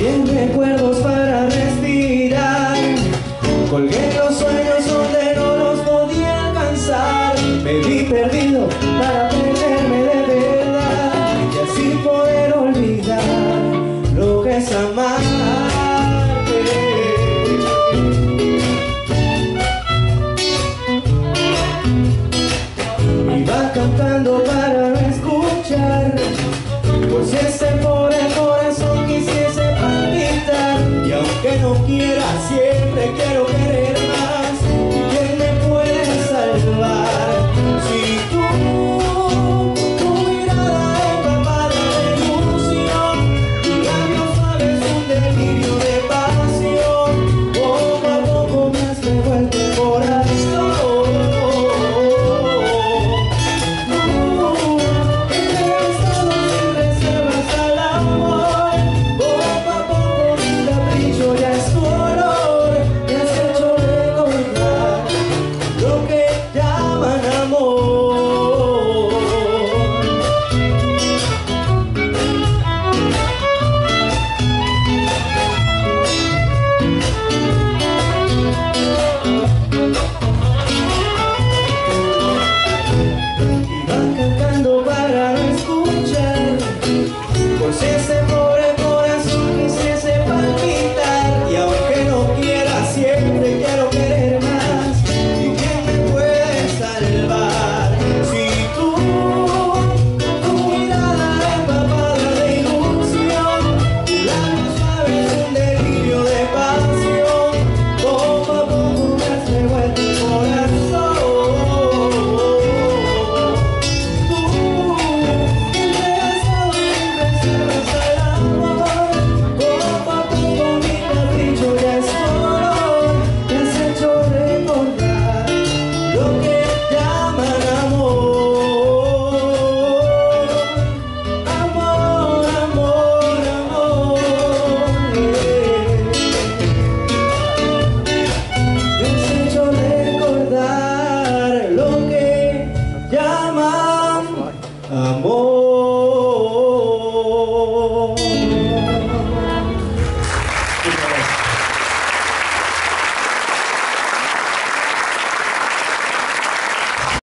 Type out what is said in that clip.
Colgué recuerdos para respirar. Colgué los sueños donde no los podía alcanzar. Me vi perdido para perderme de verdad. Y así poder olvidar lo que es amar cantando para siempre quiero querer